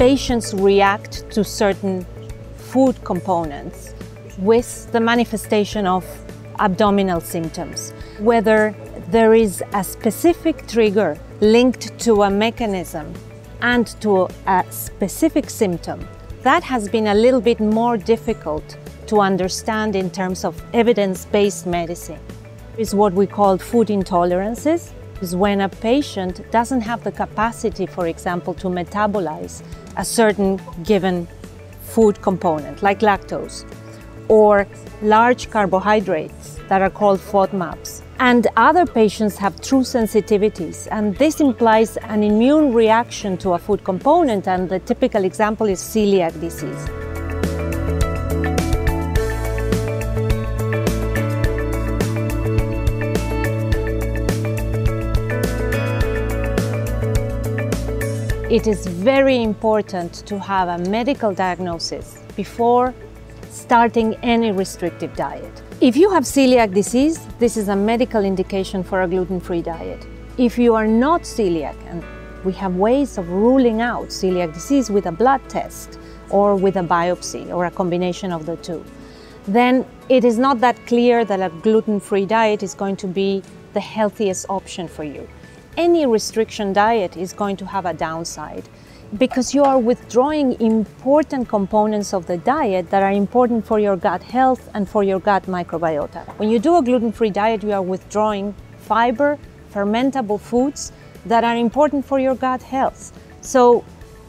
patients react to certain food components with the manifestation of abdominal symptoms. Whether there is a specific trigger linked to a mechanism and to a specific symptom, that has been a little bit more difficult to understand in terms of evidence-based medicine. Is what we call food intolerances, is when a patient doesn't have the capacity, for example, to metabolize a certain given food component, like lactose, or large carbohydrates that are called FODMAPs. And other patients have true sensitivities, and this implies an immune reaction to a food component, and the typical example is celiac disease. It is very important to have a medical diagnosis before starting any restrictive diet. If you have celiac disease, this is a medical indication for a gluten-free diet. If you are not celiac, and we have ways of ruling out celiac disease with a blood test or with a biopsy or a combination of the two, then it is not that clear that a gluten-free diet is going to be the healthiest option for you any restriction diet is going to have a downside because you are withdrawing important components of the diet that are important for your gut health and for your gut microbiota. When you do a gluten free diet, you are withdrawing fiber, fermentable foods that are important for your gut health. So,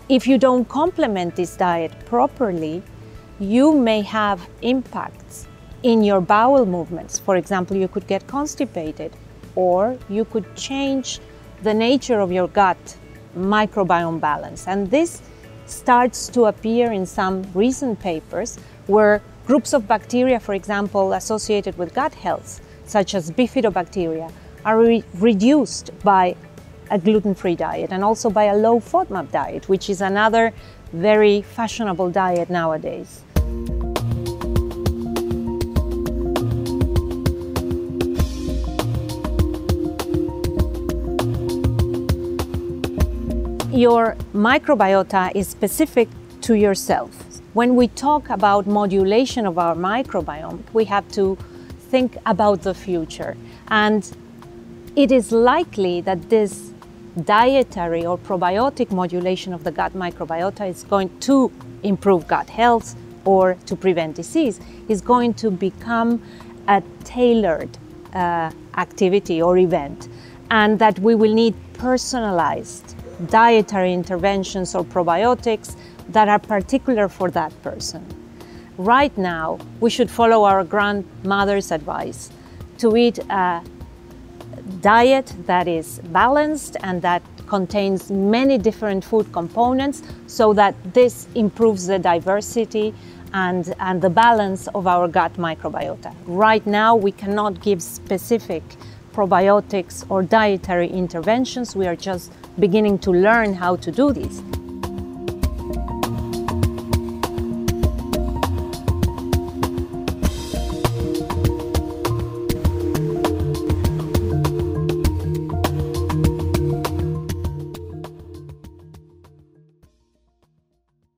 if you don't complement this diet properly, you may have impacts in your bowel movements. For example, you could get constipated, or you could change the nature of your gut microbiome balance. And this starts to appear in some recent papers where groups of bacteria, for example, associated with gut health, such as bifidobacteria, are re reduced by a gluten-free diet and also by a low FODMAP diet, which is another very fashionable diet nowadays. Your microbiota is specific to yourself. When we talk about modulation of our microbiome, we have to think about the future. And it is likely that this dietary or probiotic modulation of the gut microbiota is going to improve gut health or to prevent disease, is going to become a tailored uh, activity or event, and that we will need personalized dietary interventions or probiotics that are particular for that person. Right now, we should follow our grandmother's advice to eat a diet that is balanced and that contains many different food components so that this improves the diversity and, and the balance of our gut microbiota. Right now, we cannot give specific probiotics or dietary interventions. We are just beginning to learn how to do this.